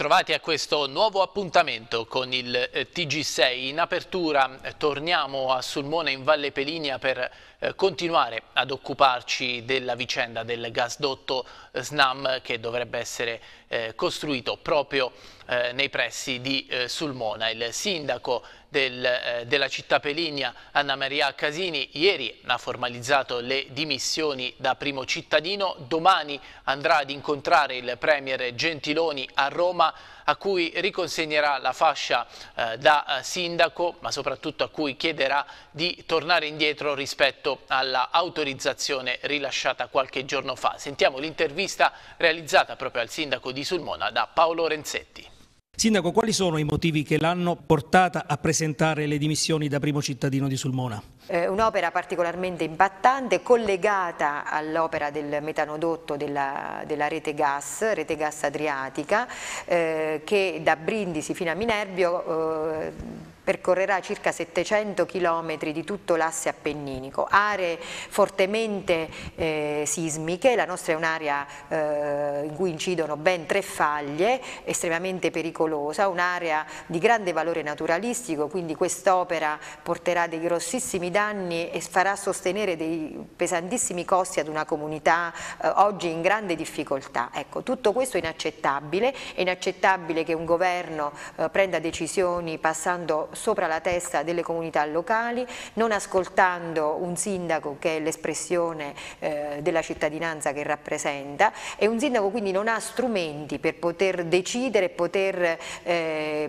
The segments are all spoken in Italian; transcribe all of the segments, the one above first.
Bentrovati a questo nuovo appuntamento con il eh, TG6. In apertura eh, torniamo a Sulmona in Valle Pelinia per eh, continuare ad occuparci della vicenda del gasdotto SNAM che dovrebbe essere costruito proprio nei pressi di Sulmona. Il sindaco del, eh, della città Pelinia, Anna Maria Casini, ieri ha formalizzato le dimissioni da primo cittadino, domani andrà ad incontrare il Premier Gentiloni a Roma a cui riconsegnerà la fascia eh, da eh, sindaco, ma soprattutto a cui chiederà di tornare indietro rispetto all'autorizzazione rilasciata qualche giorno fa. Sentiamo l'intervista realizzata proprio al sindaco di Sulmona da Paolo Renzetti. Sindaco, quali sono i motivi che l'hanno portata a presentare le dimissioni da primo cittadino di Sulmona? Eh, Un'opera particolarmente impattante, collegata all'opera del metanodotto della, della, rete gas, rete gas adriatica, eh, che da Brindisi fino a Minerbio eh, percorrerà circa 700 km di tutto l'asse appenninico, aree fortemente eh, sismiche, la nostra è un'area eh, in cui incidono ben tre faglie, estremamente pericolosa, un'area di grande valore naturalistico, quindi quest'opera porterà dei grossissimi danni e farà sostenere dei pesantissimi costi ad una comunità eh, oggi in grande difficoltà. Ecco, tutto questo è inaccettabile, è inaccettabile che un governo eh, prenda decisioni passando sopra la testa delle comunità locali, non ascoltando un sindaco che è l'espressione eh, della cittadinanza che rappresenta e un sindaco quindi non ha strumenti per poter decidere poter eh,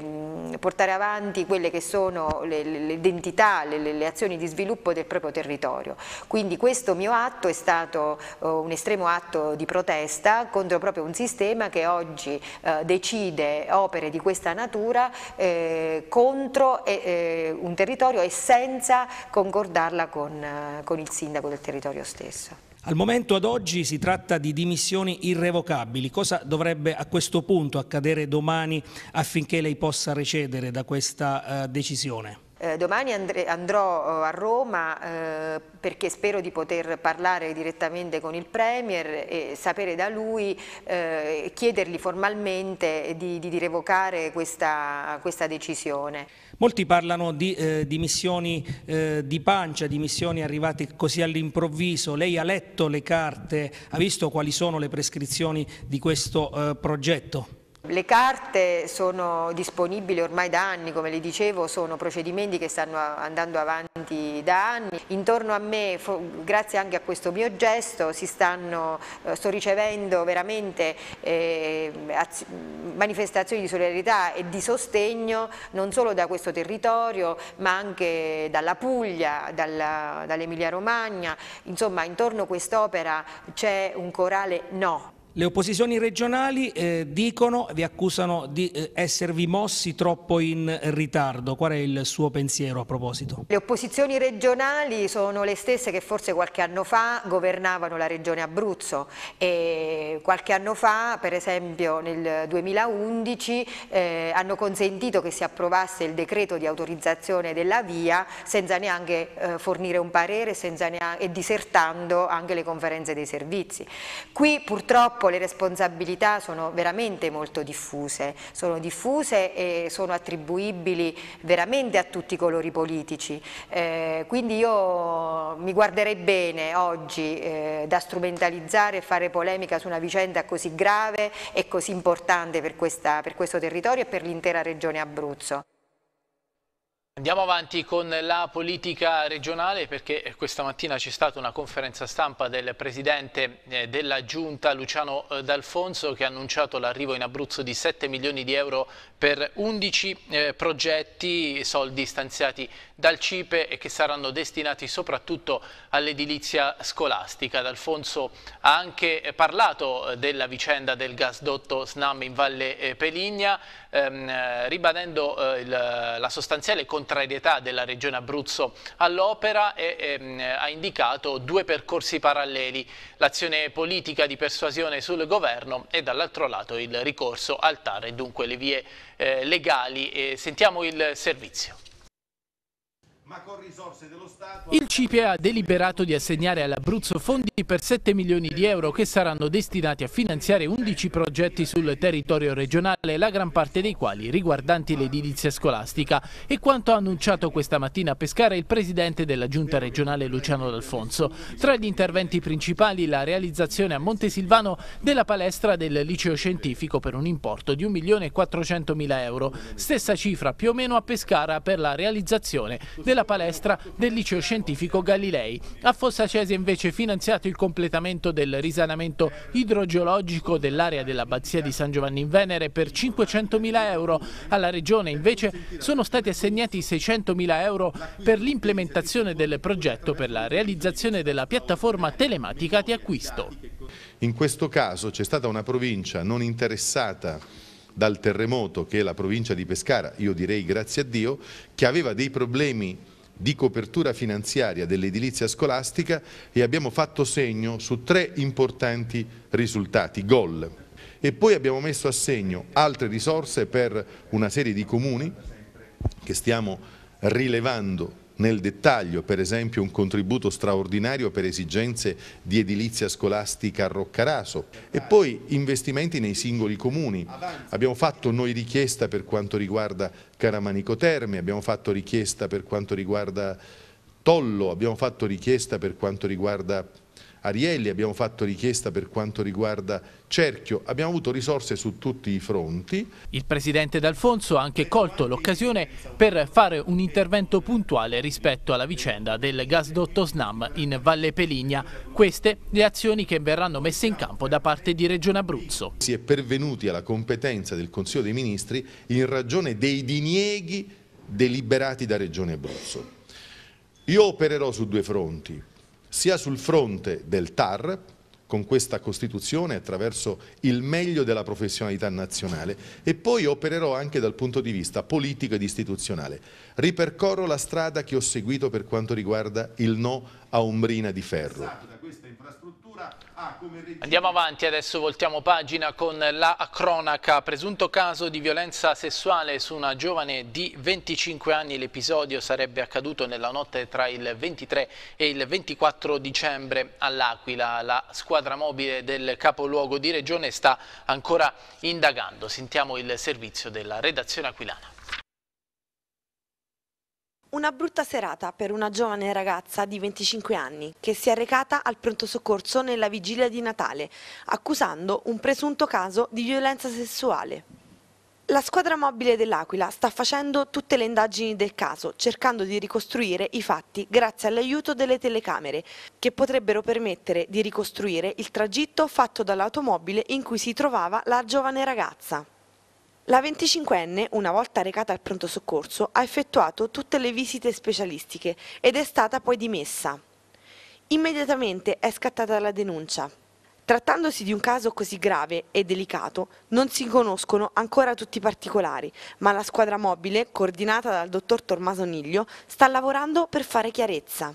portare avanti quelle che sono le, le identità, le, le, azioni di sviluppo del proprio territorio. Quindi questo mio atto è stato uh, un estremo atto di protesta contro proprio un sistema che oggi uh, decide opere di questa natura eh, contro eh, un territorio e senza concordarla con, eh, con il sindaco del territorio stesso. Al momento ad oggi si tratta di dimissioni irrevocabili. Cosa dovrebbe a questo punto accadere domani affinché lei possa recedere da questa uh, decisione? Eh, domani andrò eh, a Roma eh, perché spero di poter parlare direttamente con il Premier e sapere da lui eh, chiedergli formalmente di, di revocare questa, questa, decisione. Molti parlano di eh, dimissioni eh, di pancia, dimissioni arrivate così all'improvviso. Lei ha letto le carte, ha visto quali sono le prescrizioni di questo progetto? Le carte sono disponibili ormai da anni, come le dicevo, sono procedimenti che stanno andando avanti da anni. Intorno a me, grazie anche a questo mio gesto, stanno, eh, sto ricevendo veramente eh, manifestazioni di solidarietà e di sostegno non solo da questo territorio ma anche dalla Puglia, dall'Emilia Romagna, insomma intorno a quest'opera c'è un corale no. Le opposizioni regionali eh, dicono, vi accusano di eh, esservi mossi troppo in ritardo. Qual è il suo pensiero a proposito? Le opposizioni regionali sono le stesse che forse qualche anno fa governavano la regione Abruzzo e qualche anno fa, per esempio nel 2011, eh, hanno consentito che si approvasse il decreto di autorizzazione della via senza neanche eh, fornire un parere neanche, e disertando anche le conferenze dei servizi. Qui purtroppo purtroppo le responsabilità sono veramente molto diffuse, sono diffuse e sono attribuibili veramente a tutti i colori politici, eh, quindi io mi guarderei bene oggi eh, da strumentalizzare e fare polemica su una vicenda così grave e così importante per, questa, per questo territorio e per l'intera regione Abruzzo. Andiamo avanti con la politica regionale perché questa mattina c'è stata una conferenza stampa del Presidente eh, della Giunta Luciano eh, D'Alfonso che ha annunciato l'arrivo in Abruzzo di 7 milioni di euro per 11 eh, progetti, soldi stanziati dal CIPE e che saranno destinati soprattutto all'edilizia scolastica. D'Alfonso ha anche parlato della vicenda del gasdotto SNAM in Valle Peligna ehm, ribadendo il, la sostanziale contrarietà della Regione Abruzzo all'opera e ehm, ha indicato due percorsi paralleli, l'azione politica di persuasione sul governo e dall'altro lato il ricorso al TAR e dunque le vie eh, legali. E sentiamo il servizio. ma con risorse dello Stato... Il CIPE ha deliberato di assegnare all'Abruzzo fondi per 7 milioni di euro che saranno destinati a finanziare 11 progetti sul territorio regionale, la gran parte dei quali riguardanti l'edilizia scolastica e quanto ha annunciato questa mattina a Pescara il presidente della giunta regionale Luciano D'Alfonso. Tra gli interventi principali la realizzazione a Montesilvano della palestra del liceo scientifico per un importo di 1.400.000 euro, stessa cifra più o meno a Pescara per la realizzazione della della palestra del liceo scientifico Galilei. A Fossa Cesia invece finanziato il completamento del risanamento idrogeologico dell'area dell'abbazia di San Giovanni in Venere per 500.000 euro. Alla regione invece sono stati assegnati 600.000 euro per l'implementazione del progetto per la realizzazione della piattaforma telematica di acquisto. In questo caso c'è stata una provincia non interessata dal terremoto che è la provincia di Pescara, io direi grazie a Dio, che aveva dei problemi di copertura finanziaria dell'edilizia scolastica e abbiamo fatto segno su tre importanti risultati, gol. E poi abbiamo messo a segno altre risorse per una serie di comuni che stiamo rilevando nel dettaglio, per esempio un contributo straordinario per esigenze di edilizia scolastica a Roccaraso e poi investimenti nei singoli comuni. Abbiamo fatto noi richiesta per quanto riguarda Caramanico Terme, abbiamo fatto richiesta per quanto riguarda Tollo, abbiamo fatto richiesta per quanto riguarda Arielli, abbiamo fatto richiesta per quanto riguarda Cerchio, abbiamo avuto risorse su tutti i fronti. Il Presidente D'Alfonso ha anche colto l'occasione per fare un intervento puntuale rispetto alla vicenda del gasdotto SNAM in Valle Peligna. Queste le azioni che verranno messe in campo da parte di Regione Abruzzo. Si è pervenuti alla competenza del Consiglio dei Ministri in ragione dei dinieghi deliberati da Regione Abruzzo. Io opererò su due fronti sia sul fronte del TAR, con questa Costituzione attraverso il meglio della professionalità nazionale e poi opererò anche dal punto di vista politico ed istituzionale. Ripercorro la strada che ho seguito per quanto riguarda il no a Umbrina di Ferro. Andiamo avanti, adesso voltiamo pagina con la cronaca. Presunto caso di violenza sessuale su una giovane di 25 anni. L'episodio sarebbe accaduto nella notte tra il 23 e il 24 dicembre all'Aquila. La squadra mobile del capoluogo di regione sta ancora indagando. Sentiamo il servizio della redazione aquilana. Una brutta serata per una giovane ragazza di 25 anni che si è recata al pronto soccorso nella vigilia di Natale, accusando un presunto caso di violenza sessuale. La squadra mobile dell'Aquila sta facendo tutte le indagini del caso, cercando di ricostruire i fatti grazie all'aiuto delle telecamere, che potrebbero permettere di ricostruire il tragitto fatto dall'automobile in cui si trovava la giovane ragazza. La 25enne, una volta recata al pronto soccorso, ha effettuato tutte le visite specialistiche ed è stata poi dimessa. Immediatamente è scattata la denuncia. Trattandosi di un caso così grave e delicato, non si conoscono ancora tutti i particolari, ma la squadra mobile, coordinata dal dottor Tommaso Niglio, sta lavorando per fare chiarezza.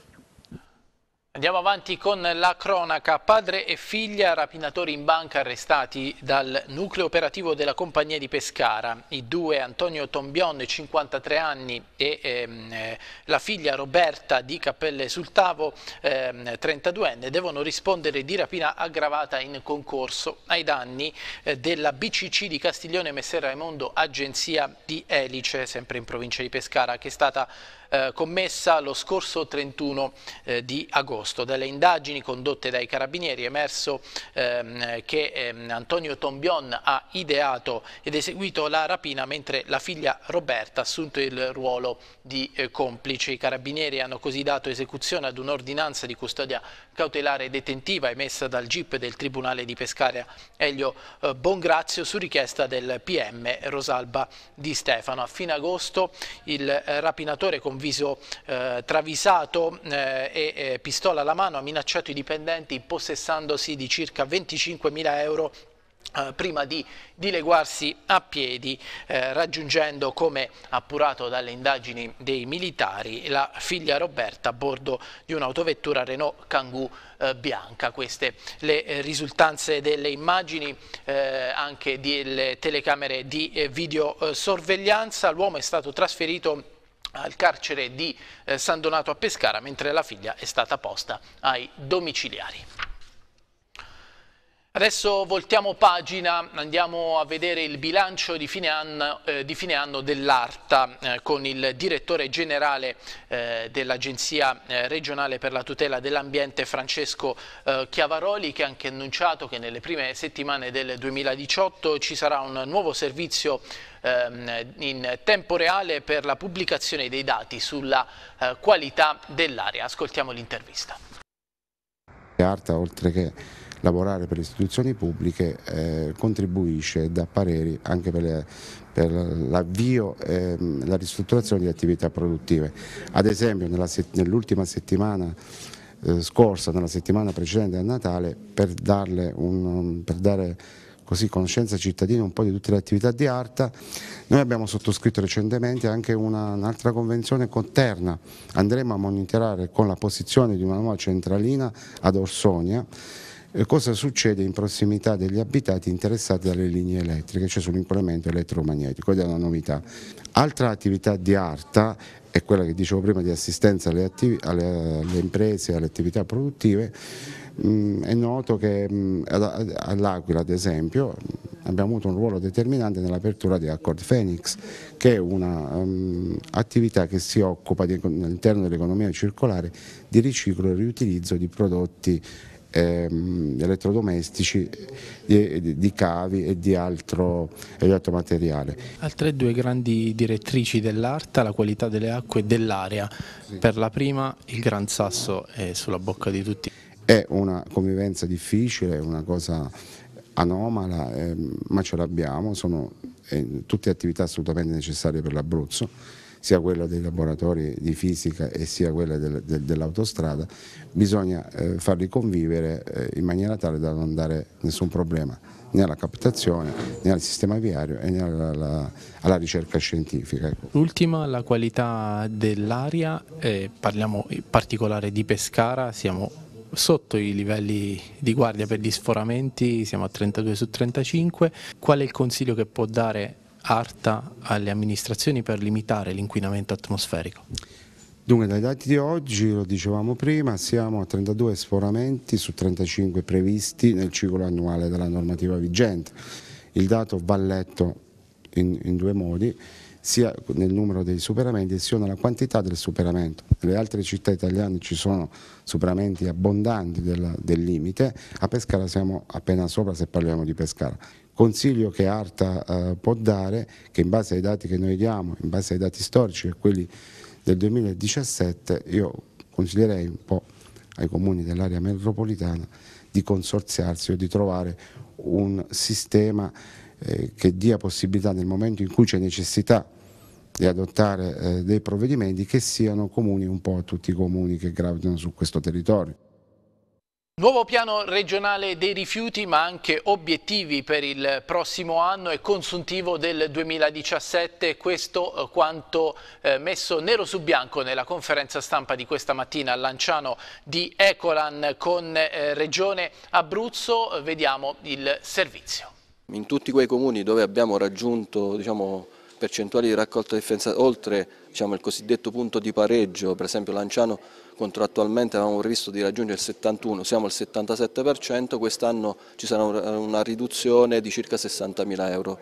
Andiamo avanti con la cronaca. Padre e figlia rapinatori in banca arrestati dal nucleo operativo della compagnia di Pescara. I due Antonio Tombion, 53 anni, e ehm, eh, la figlia Roberta di Cappelle sul Tavo, ehm, 32enne, devono rispondere di rapina aggravata in concorso ai danni eh, della BCC di Castiglione Messer Raimondo, agenzia di Elice, sempre in provincia di Pescara, che è stata eh, commessa lo scorso 31 eh, di agosto. Dalle indagini condotte dai carabinieri è emerso ehm, che ehm, Antonio Tombion ha ideato ed eseguito la rapina mentre la figlia Roberta ha assunto il ruolo di eh, complice. I carabinieri hanno così dato esecuzione ad un'ordinanza di custodia cautelare detentiva emessa dal GIP del Tribunale di Pescara Elio eh, Bongrazio su richiesta del PM Rosalba Di Stefano. A fine agosto il eh, rapinatore con viso eh, travisato eh, e eh, pistola alla mano ha minacciato i dipendenti possessandosi di circa 25 mila euro Uh, prima di dileguarsi a piedi eh, raggiungendo come appurato dalle indagini dei militari la figlia Roberta a bordo di un'autovettura Renault Kangoo eh, bianca. Queste le eh, risultanze delle immagini eh, anche delle telecamere di videosorveglianza. L'uomo è stato trasferito al carcere di eh, San Donato a Pescara, mentre la figlia è stata posta ai domiciliari. Adesso voltiamo pagina, andiamo a vedere il bilancio di fine anno, eh, anno dell'ARTA eh, con il direttore generale eh, dell'Agenzia eh, regionale per la tutela dell'ambiente Francesco eh, Chiavaroli che ha anche annunciato che nelle prime settimane del 2018 ci sarà un nuovo servizio ehm, in tempo reale per la pubblicazione dei dati sulla eh, qualità dell'aria. Ascoltiamo l'intervista. ARTA oltre che lavorare per le istituzioni pubbliche eh, contribuisce e dà pareri anche per, per l'avvio e la ristrutturazione di attività produttive. Ad esempio nell'ultima settimana eh, scorsa, nella settimana precedente a Natale, per, un, per dare così conoscenza ai cittadini un po' di tutte le attività di Arta. Noi abbiamo sottoscritto recentemente anche un'altra convenzione con Terna, andremo a monitorare con la posizione di una nuova centralina ad Orsonia cosa succede in prossimità degli abitati interessati dalle linee elettriche, cioè sull'inquinamento elettromagnetico, ed è una novità. Altra attività di ARTA è quella che dicevo prima di assistenza alle, alle, alle imprese e alle attività produttive, mm, è noto che mm, all'Aquila ad esempio abbiamo avuto un ruolo determinante nell'apertura di Accord Phoenix che è un'attività um, che si occupa all'interno dell'economia circolare di riciclo e riutilizzo di prodotti ehm, elettrodomestici, di, di, cavi e di, altro, e di altro materiale. Altre due grandi direttrici dell'ARTA, la qualità delle acque e dell'aria. Sì. Per la prima il Gran Sasso è sulla bocca di tutti. È una convivenza difficile, una cosa anomala, eh, ma ce l'abbiamo, sono eh, tutte attività assolutamente necessarie per l'Abruzzo sia quella dei laboratori di fisica e sia quella del, del, dell'autostrada, bisogna eh, farli convivere eh, in maniera tale da non dare nessun problema né alla captazione né al sistema viario né alla, alla, alla ricerca scientifica. Ecco. L'ultima, la qualità dell'aria, eh, parliamo in particolare di Pescara, siamo sotto i livelli di guardia per gli sforamenti, siamo a 32 su 35, qual è il consiglio che può dare ARTA alle amministrazioni per limitare l'inquinamento atmosferico? Dunque dai dati di oggi, lo dicevamo prima, siamo a 32 sforamenti su 35 previsti nel ciclo annuale della normativa vigente. Il dato va letto in, in due modi, sia nel numero dei superamenti sia nella quantità del superamento. Nelle altre città italiane ci sono superamenti abbondanti del, del limite, a Pescara siamo appena sopra se parliamo di Pescara consiglio che Arta eh, può dare, che in base ai dati che noi diamo, in base ai dati storici e quelli del 2017, io consiglierei un po' ai comuni dell'area metropolitana di consorziarsi o di trovare un sistema eh, che dia possibilità nel momento in cui c'è necessità di adottare eh, dei provvedimenti che siano comuni un po' a tutti i comuni che gravitano su questo territorio. Nuovo piano regionale dei rifiuti ma anche obiettivi per il prossimo anno e consuntivo del 2017, questo eh, quanto eh, messo nero su bianco nella conferenza stampa di questa mattina a Lanciano di Ecolan con eh, Regione Abruzzo, vediamo il servizio. In tutti quei comuni dove abbiamo raggiunto diciamo, percentuali di raccolta differenziata oltre diciamo, il cosiddetto punto di pareggio, per esempio Lanciano contrattualmente avevamo previsto di raggiungere il 71, siamo al 77%, quest'anno ci sarà una riduzione di circa 60 mila euro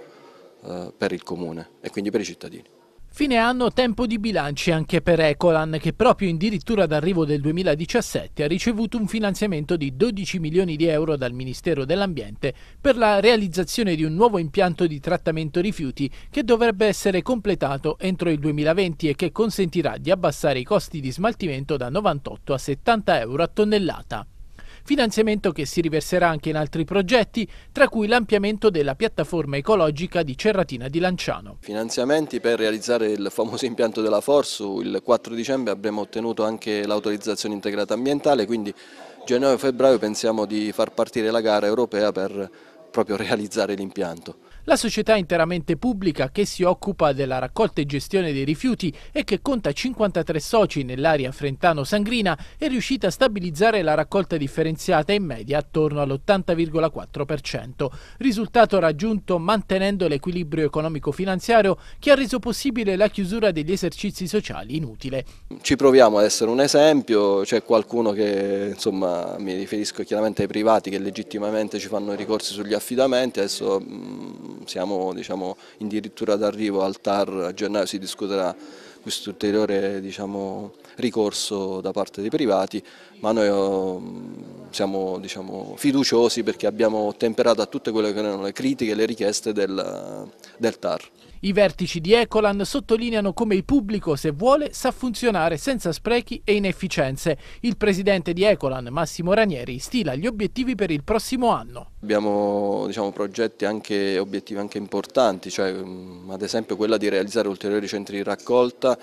eh, per il Comune e quindi per i cittadini. Fine anno tempo di bilanci anche per Ecolan che proprio addirittura d'arrivo del 2017 ha ricevuto un finanziamento di 12 milioni di euro dal Ministero dell'Ambiente per la realizzazione di un nuovo impianto di trattamento rifiuti che dovrebbe essere completato entro il 2020 e che consentirà di abbassare i costi di smaltimento da 98 a 70 euro a tonnellata finanziamento che si riverserà anche in altri progetti, tra cui l'ampliamento della piattaforma ecologica di Cerratina di Lanciano. Finanziamenti per realizzare il famoso impianto della Forsu, il 4 dicembre abbiamo ottenuto anche l'autorizzazione integrata ambientale, quindi gennaio-febbraio pensiamo di far partire la gara europea per proprio realizzare l'impianto. La società interamente pubblica che si occupa della raccolta e gestione dei rifiuti e che conta 53 soci nell'area Frentano-Sangrina è riuscita a stabilizzare la raccolta differenziata in media attorno all'80,4%, risultato raggiunto mantenendo l'equilibrio economico-finanziario che ha reso possibile la chiusura degli esercizi sociali inutile. Ci proviamo ad essere un esempio, c'è qualcuno che, insomma, mi riferisco chiaramente ai privati che legittimamente ci fanno ricorsi sugli affidamenti, adesso mh, siamo diciamo, addirittura d'arrivo al TAR, a gennaio si discuterà questo ulteriore diciamo, ricorso da parte dei privati, ma noi oh, siamo diciamo, fiduciosi perché abbiamo ottemperato a tutte quelle che erano le critiche e le richieste del, del TAR. I vertici di Ecolan sottolineano come il pubblico, se vuole, sa funzionare senza sprechi e inefficienze. Il presidente di Ecolan, Massimo Ranieri, stila gli obiettivi per il prossimo anno. Abbiamo diciamo, progetti e obiettivi anche importanti, cioè, ad esempio quella di realizzare ulteriori centri di raccolta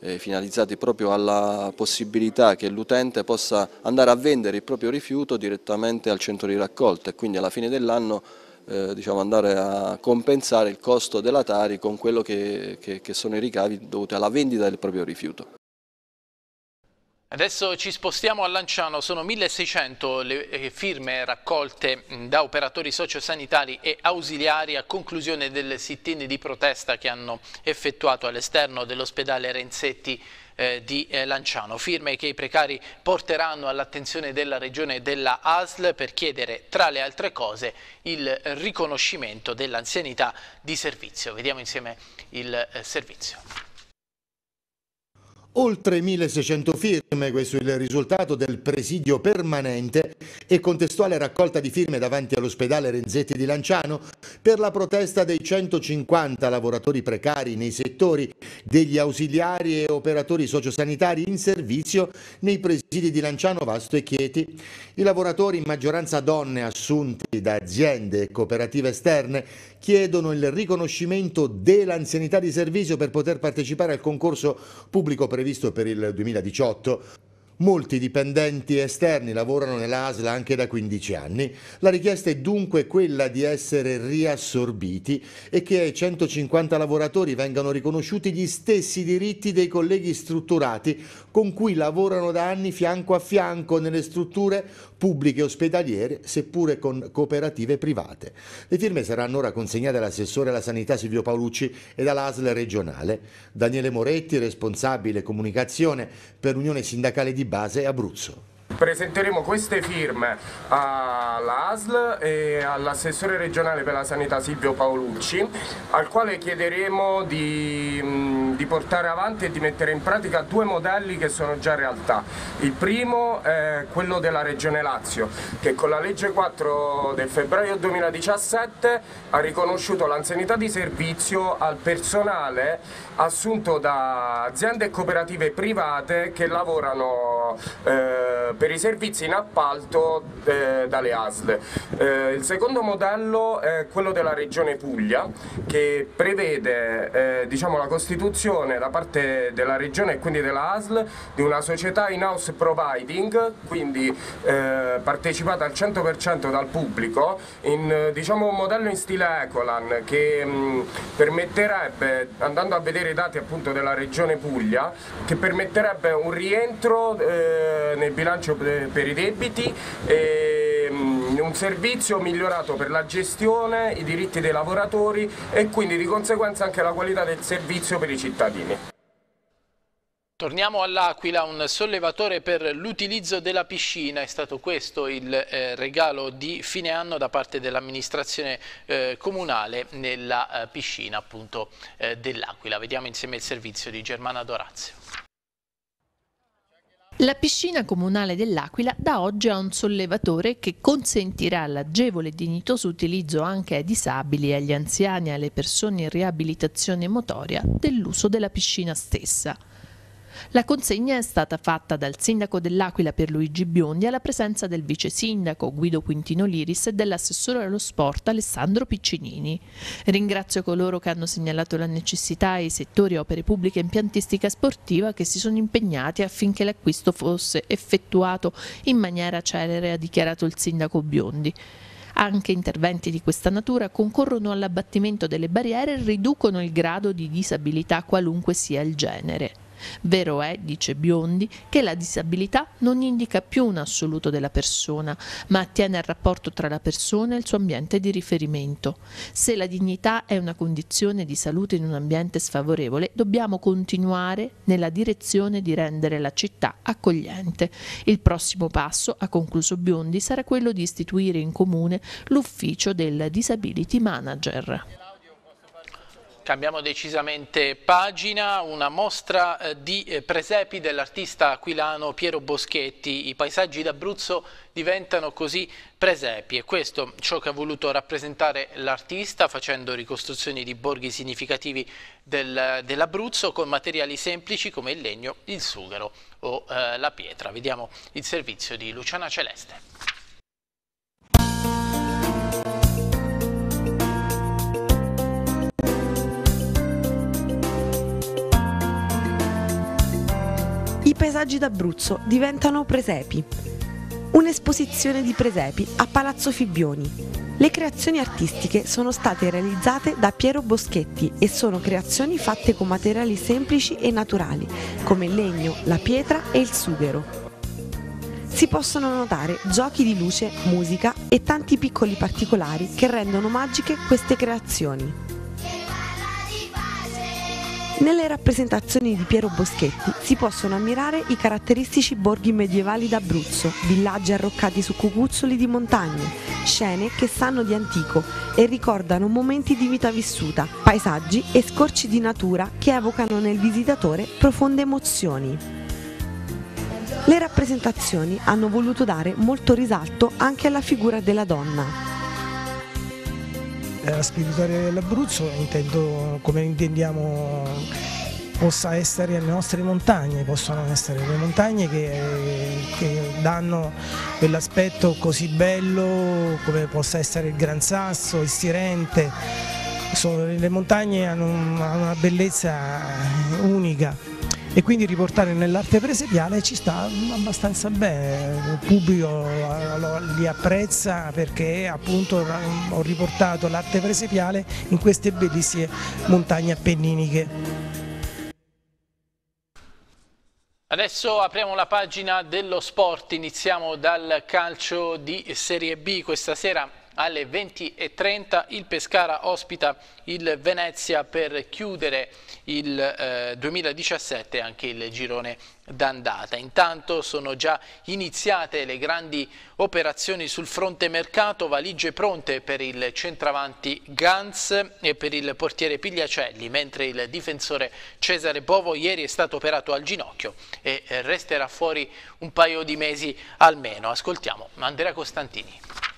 eh, finalizzati proprio alla possibilità che l'utente possa andare a vendere il proprio rifiuto direttamente al centro di raccolta e quindi alla fine dell'anno eh, diciamo andare a compensare il costo della Tari con quello che, che, che sono i ricavi dovuti alla vendita del proprio rifiuto. Adesso ci spostiamo a Lanciano, sono 1600 le eh, firme raccolte da operatori sociosanitari e ausiliari a conclusione del sit-in di protesta che hanno effettuato all'esterno dell'ospedale Renzetti eh, di eh, Lanciano. Firme che i precari porteranno all'attenzione della Regione della ASL per chiedere, tra le altre cose, il riconoscimento dell'anzianità di servizio. Vediamo insieme il servizio. Oltre 1600 firme, questo è il risultato del presidio permanente e contestuale raccolta di firme davanti all'ospedale Renzetti di Lanciano per la protesta dei 150 lavoratori precari nei settori degli ausiliari e operatori sociosanitari in servizio nei presidi di Lanciano, Vasto e Chieti. I lavoratori, in maggioranza donne assunti da aziende e cooperative esterne, chiedono il riconoscimento dell'anzianità di servizio per poter partecipare al concorso pubblico previsto per il 2018. Molti dipendenti esterni lavorano nell'ASLA anche da 15 anni. La richiesta è dunque quella di essere riassorbiti e che ai 150 lavoratori vengano riconosciuti gli stessi diritti dei colleghi strutturati con cui lavorano da anni fianco a fianco nelle strutture pubbliche ospedaliere, seppure con cooperative private. Le firme saranno ora consegnate all'assessore alla sanità Silvio Paolucci e all'ASL regionale. Daniele Moretti, responsabile comunicazione per Unione Sindacale di Base Abruzzo. Presenteremo queste firme all'ASL e all'assessore regionale per la sanità Silvio Paolucci, al quale chiederemo di, di, portare avanti e di mettere in pratica due modelli che sono già realtà. Il primo è quello della Regione Lazio, che con la legge 4 del febbraio 2017 ha riconosciuto l'anzianità di servizio al personale assunto da aziende e cooperative private che lavorano eh, per i servizi in appalto eh, dalle ASL. Eh, il secondo modello è quello della Regione Puglia che prevede eh, diciamo, la costituzione da parte della Regione e quindi della ASL di una società in-house providing, quindi eh, partecipata al 100% dal pubblico, in diciamo, un modello in stile Ecolan che mh, permetterebbe, andando a vedere i dati appunto della Regione Puglia, che permetterebbe un rientro eh, nel bilancio per i debiti, e, mm, un servizio migliorato per la gestione, i diritti dei lavoratori e quindi di conseguenza anche la qualità del servizio per i cittadini. Torniamo all'Aquila, un sollevatore per l'utilizzo della piscina, è stato questo il eh, regalo di fine anno da parte dell'amministrazione eh, comunale nella eh, piscina eh, dell'Aquila. Vediamo insieme il servizio di Germana Dorazio. La piscina comunale dell'Aquila da oggi ha un sollevatore che consentirà l'agevole e dignitoso utilizzo anche ai disabili, agli anziani e alle persone in riabilitazione motoria dell'uso della piscina stessa. La consegna è stata fatta dal sindaco dell'Aquila per Luigi Biondi alla presenza del vice sindaco Guido Quintino Liris e dell'assessore allo sport Alessandro Piccinini. Ringrazio coloro che hanno segnalato la necessità ai settori opere pubbliche e impiantistica sportiva che si sono impegnati affinché l'acquisto fosse effettuato in maniera celere, ha dichiarato il sindaco Biondi. Anche interventi di questa natura concorrono all'abbattimento delle barriere e riducono il grado di disabilità qualunque sia il genere. Vero è, dice Biondi, che la disabilità non indica più un assoluto della persona, ma attiene al rapporto tra la persona e il suo ambiente di riferimento. Se la dignità è una condizione di salute in un ambiente sfavorevole, dobbiamo continuare nella direzione di rendere la città accogliente. Il prossimo passo, ha concluso Biondi, sarà quello di istituire in comune l'ufficio del Disability Manager. Cambiamo decisamente pagina, una mostra eh, di eh, presepi dell'artista aquilano Piero Boschetti. I paesaggi d'Abruzzo diventano così presepi e questo ciò che ha voluto rappresentare l'artista facendo ricostruzioni di borghi significativi del, dell'Abruzzo con materiali semplici come il legno, il sughero o eh, la pietra. Vediamo il servizio di Luciana Celeste. Paesaggi d'Abruzzo diventano presepi. Un'esposizione di presepi a Palazzo Fibbioni. Le creazioni artistiche sono state realizzate da Piero Boschetti e sono creazioni fatte con materiali semplici e naturali, come il legno, la pietra e il sughero. Si possono notare giochi di luce, musica e tanti piccoli particolari che rendono magiche queste creazioni. Nelle rappresentazioni di Piero Boschetti si possono ammirare i caratteristici borghi medievali d'Abruzzo, villaggi arroccati su cucuzzoli di montagne, scene che sanno di antico e ricordano momenti di vita vissuta, paesaggi e scorci di natura che evocano nel visitatore profonde emozioni. Le rappresentazioni hanno voluto dare molto risalto anche alla figura della donna, la spiritualità dell'Abruzzo intendo come intendiamo possa essere le nostre montagne, possono essere le montagne che, che danno quell'aspetto così bello come possa essere il Gran Sasso, il Sirente, Sono, le montagne hanno una bellezza unica e quindi riportare nell'arte presepiale ci sta abbastanza bene, il pubblico li apprezza perché appunto ho riportato l'arte presepiale in queste bellissime montagne appenniniche. Adesso apriamo la pagina dello sport, iniziamo dal calcio di Serie B. Questa sera alle 20.30 il Pescara ospita il Venezia per chiudere il eh, 2017 anche il girone d'andata. Intanto sono già iniziate le grandi operazioni sul fronte mercato, valigie pronte per il centravanti Gans e per il portiere Pigliacelli, mentre il difensore Cesare Bovo ieri è stato operato al ginocchio e resterà fuori un paio di mesi almeno. Ascoltiamo Andrea Costantini.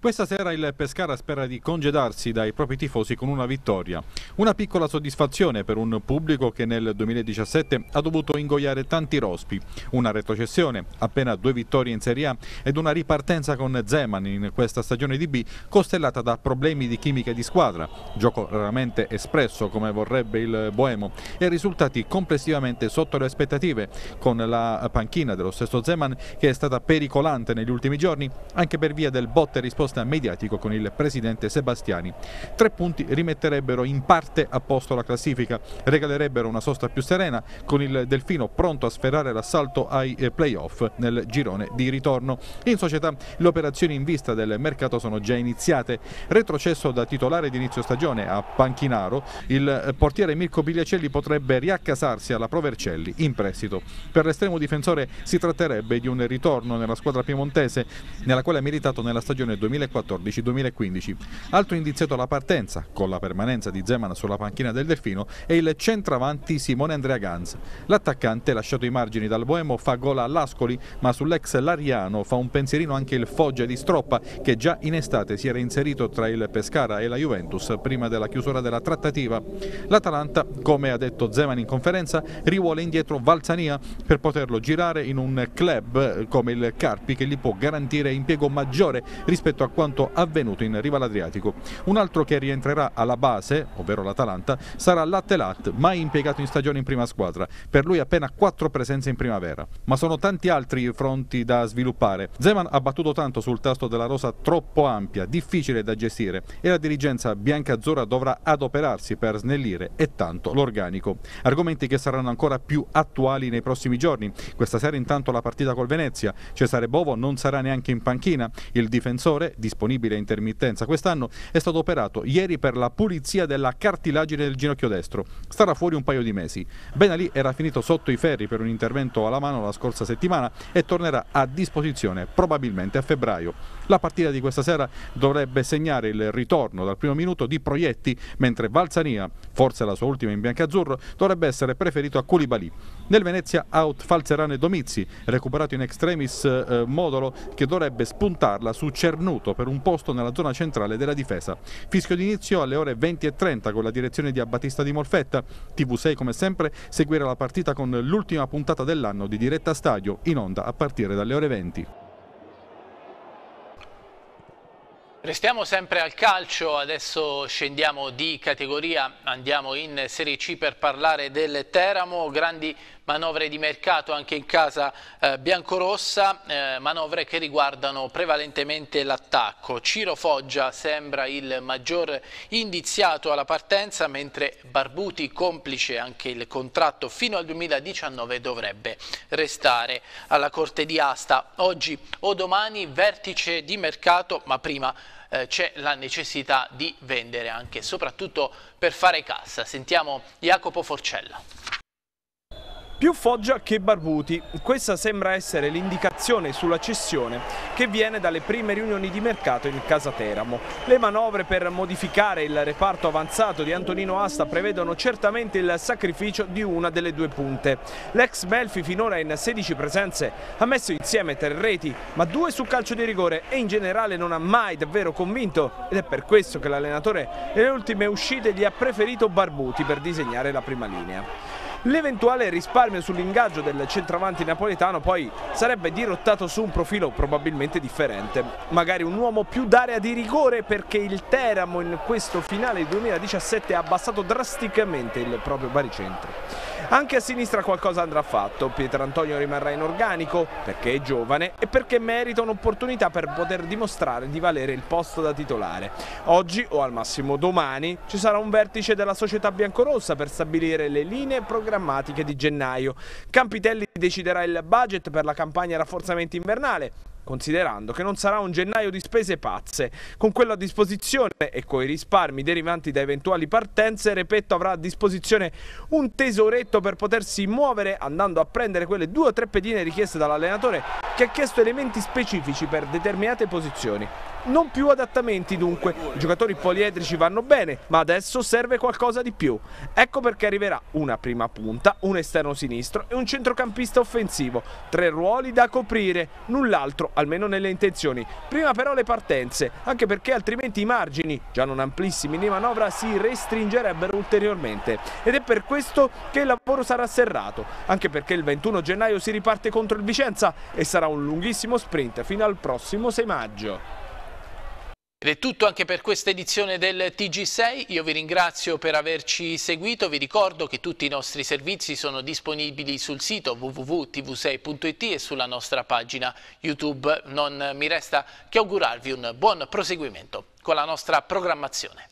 Questa sera il Pescara spera di congedarsi dai propri tifosi con una vittoria. Una piccola soddisfazione per un pubblico che nel 2017 ha dovuto ingoiare tanti rospi. Una retrocessione, appena due vittorie in Serie A ed una ripartenza con Zeman in questa stagione di B costellata da problemi di chimica di squadra, gioco raramente espresso come vorrebbe il Boemo e risultati complessivamente sotto le aspettative con la panchina dello stesso Zeman che è stata pericolante negli ultimi giorni anche per via del botte risposta risposta mediatico con il presidente Sebastiani. Tre punti rimetterebbero in parte a posto la classifica, regalerebbero una sosta più serena con il Delfino pronto a sferrare l'assalto ai eh, playoff nel girone di ritorno. In società le operazioni in vista del mercato sono già iniziate. Retrocesso da titolare di inizio stagione a Panchinaro, il eh, portiere Mirko Bigliacelli potrebbe riaccasarsi alla Provercelli in prestito. Per l'estremo difensore si tratterebbe di un ritorno nella squadra piemontese nella quale ha militato nella stagione 2000 2014-2015. Altro indiziato alla partenza, con la permanenza di Zeman sulla panchina del Delfino, è il centravanti Simone Andrea Ganz. L'attaccante, lasciato i margini dal Boemo, fa gol all'Ascoli, ma sull'ex Lariano fa un pensierino anche il Foggia di Stroppa, che già in estate si era inserito tra il Pescara e la Juventus prima della chiusura della trattativa. L'Atalanta, come ha detto Zeman in conferenza, rivuole indietro Valzania per poterlo girare in un club come il Carpi che gli può garantire impiego maggiore rispetto a quanto avvenuto in riva all'Adriatico. Un altro che rientrerà alla base, ovvero l'Atalanta, sarà Lattelat, mai impiegato in stagione in prima squadra. Per lui appena quattro presenze in primavera. Ma sono tanti altri fronti da sviluppare. Zeman ha battuto tanto sul tasto della rosa troppo ampia, difficile da gestire e la dirigenza bianca-azzurra dovrà adoperarsi per snellire e tanto l'organico. Argomenti che saranno ancora più attuali nei prossimi giorni. Questa sera intanto la partita col Venezia. Cesare Bovo non sarà neanche in panchina. Il difensore, disponibile a intermittenza quest'anno, è stato operato ieri per la pulizia della cartilagine del ginocchio destro. Starà fuori un paio di mesi. Benali era finito sotto i ferri per un intervento alla mano la scorsa settimana e tornerà a disposizione probabilmente a febbraio. La partita di questa sera dovrebbe segnare il ritorno dal primo minuto di Proietti, mentre Valsania, forse la sua ultima in biancazzurro, dovrebbe essere preferito a Koulibaly. Nel Venezia out Falzerane Domizzi, recuperato in extremis eh, Modolo che dovrebbe spuntarla su Cernuto per un posto nella zona centrale della difesa. Fischio d'inizio alle ore 20.30 con la direzione di Abbattista di Molfetta. TV6 come sempre seguirà la partita con l'ultima puntata dell'anno di diretta stadio in onda a partire dalle ore 20. Restiamo sempre al calcio, adesso scendiamo di categoria, andiamo in Serie C per parlare del Teramo, grandi manovre di mercato anche in casa eh, biancorossa, eh, manovre che riguardano prevalentemente l'attacco. Ciro Foggia sembra il maggior indiziato alla partenza, mentre Barbuti, complice anche il contratto fino al 2019, dovrebbe restare alla Corte di Asta. Oggi o domani vertice di mercato, ma prima eh, c'è la necessità di vendere anche soprattutto per fare cassa. Sentiamo Jacopo Forcella. Più Foggia che Barbuti, questa sembra essere l'indicazione sulla cessione che viene dalle prime riunioni di mercato in casa Teramo. Le manovre per modificare il reparto avanzato di Antonino Asta prevedono certamente il sacrificio di una delle due punte. L'ex Melfi finora in 16 presenze ha messo insieme tre reti, ma due su calcio di rigore e in generale non ha mai davvero convinto ed è per questo che l'allenatore nelle ultime uscite gli ha preferito Barbuti per disegnare la prima linea. L'eventuale risparmio sull'ingaggio del centravanti napoletano poi sarebbe dirottato su un profilo probabilmente differente, magari un uomo più d'area di rigore perché il Teramo in questo finale 2017 ha abbassato drasticamente il proprio baricentro. Anche a sinistra qualcosa andrà fatto, Pietrantonio rimarrà in organico perché è giovane e perché merita un'opportunità per poter dimostrare di valere il posto da titolare. Oggi o al massimo domani ci sarà un vertice della società biancorossa per stabilire le linee programmatiche di gennaio. Campitelli deciderà il budget per la campagna rafforzamento invernale considerando che non sarà un gennaio di spese pazze. Con quello a disposizione e coi risparmi derivanti da eventuali partenze, Repetto avrà a disposizione un tesoretto per potersi muovere andando a prendere quelle due o tre pedine richieste dall'allenatore che ha chiesto elementi specifici per determinate posizioni. Non più adattamenti dunque, i giocatori poliedrici vanno bene, ma adesso serve qualcosa di più. Ecco perché arriverà una prima punta, un esterno sinistro e un centrocampista offensivo. Tre ruoli da coprire, null'altro, almeno nelle intenzioni. Prima però le partenze, anche perché altrimenti i margini, già non amplissimi di manovra, si restringerebbero ulteriormente. Ed è per questo che il lavoro sarà serrato, anche perché il 21 gennaio si riparte contro il Vicenza e sarà un lunghissimo sprint fino al prossimo 6 maggio. Ed è tutto anche per questa edizione del TG6, io vi ringrazio per averci seguito, vi ricordo che tutti i nostri servizi sono disponibili sul sito www.tv6.it e sulla nostra pagina YouTube. Non mi resta che augurarvi un buon proseguimento con la nostra programmazione.